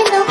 in the